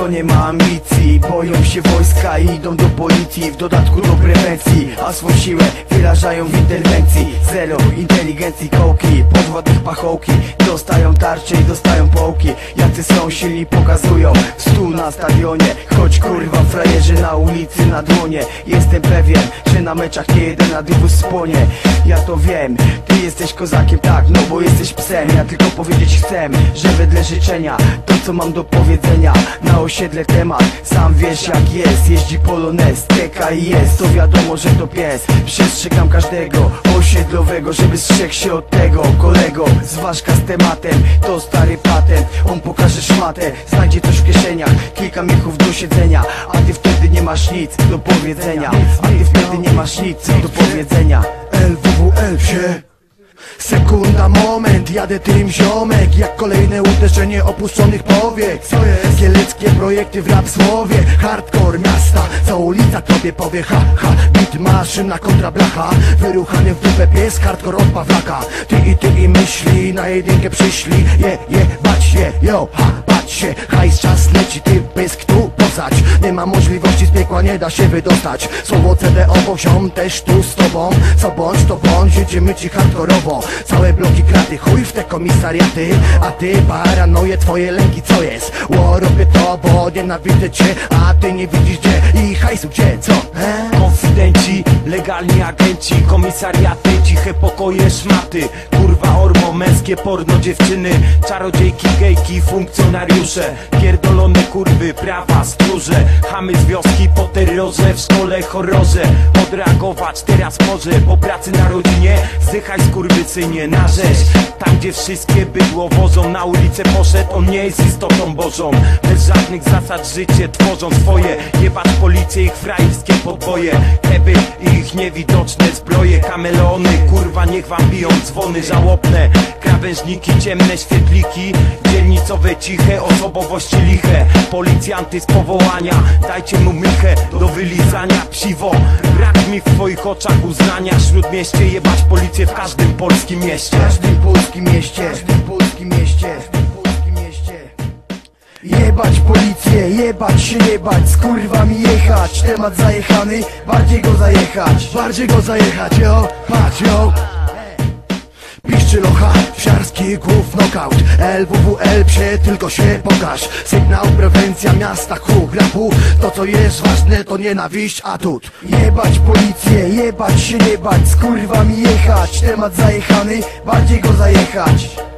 kto nie ma ambicji. Boją się wojska i idą do policji. W dodatku do prewencji A swą siłę wyrażają w interwencji. Zero inteligencji kołki Podwładnych pachołki. Dostają tarcze i dostają połki. Jacy są silni pokazują Stół na stadionie. Choć kurwa frajerzy na ulicy na dłonie. Jestem pewien, że na meczach nie jeden adybus spłonie. Ja to wiem, ty jesteś kozakiem tak No bo jesteś psem, ja tylko powiedzieć chcę Że wedle życzenia To co mam do powiedzenia Na osiedle temat, sam wiesz jak jest Jeździ polonez, teka i jest To wiadomo, że to pies. Przestrzegam każdego osiedlowego Żeby strzegł się od tego kolego. Zważka z tematem, to stary patent. On pokaże szmatę, znajdzie coś w kieszeniach. Kilka miechów do siedzenia A ty wtedy nie masz nic do powiedzenia. A ty wtedy nie masz nic do powiedzenia. LWWL się Sekunda, moment, jadę tym ziomek. Jak kolejne uderzenie opuszczonych powiek. Co jest? Kieleckie projekty w rap słowie Hardcore miasta, co ulica tobie powie Ha, ha, bit maszyna kontra blacha. Wyruchany w dupę pies, hardcore od Pawlaka. Ty i ty i myśli, na jedynkę przyszli. Je, je, bać się, yo, ha, bać się. Hajs czas leci, ty pysk tu Nie ma możliwości z piekła, nie da się wydostać. Słowo CDO, ziom też tu z tobą. Co bądź to bądź, jedziemy ci hardkorowo. Całe bloki kraty, chuj w te komisariaty. A ty paranoje, twoje lęki, co jest? Ło, robię to, bo nienawidzę cię. A ty nie widzisz gdzie i hajsu gdzie, co? Konfidenci, legalni agenci, komisariaty, ciche pokoje, szmaty. Kurwa ormo, męskie porno, dziewczyny, czarodziejki, gejki, funkcjonariusze. Pierdolone kurwy, prawa, stróże, chamy z wioski po terrorze W szkole horrorze, odreagować teraz może Po pracy na rodzinie, zdychaj skurwysynie na rzeź. Tam gdzie wszystkie bydło wożą, na ulicę poszedł. On nie jest istotą bożą, bez żadnych zasad życie tworzą swoje. Jebać policję, ich frajerskie podboje Keby i ich niewidoczne zbroje Kameleony, kurwa niech wam biją dzwony żałobne. Krawężniki, ciemne świetliki Dzielnicowe, ciche, osobowości liche. Policjanty z powołania, dajcie mu michę Do wylizania. Psiwo Brak mi w twoich oczach uznania. Śródmieście jebać policję w każdym polskim mieście. W każdym polskim mieście. W każdym polskim mieście Jebać policję, jebać się jebać Z kurwami jechać, temat zajechany Bardziej go zajechać Bardziej go zajechać, yo, patrz, yo. Piszczy locha, wsiarski głów knockout. LWWL psie, tylko się pokaż. Sygnał, prewencja miasta, huk, rapu To co jest ważne to nienawiść, atut Jebać policję, jebać się jebać Z kurwami jechać, temat zajechany Bardziej go zajechać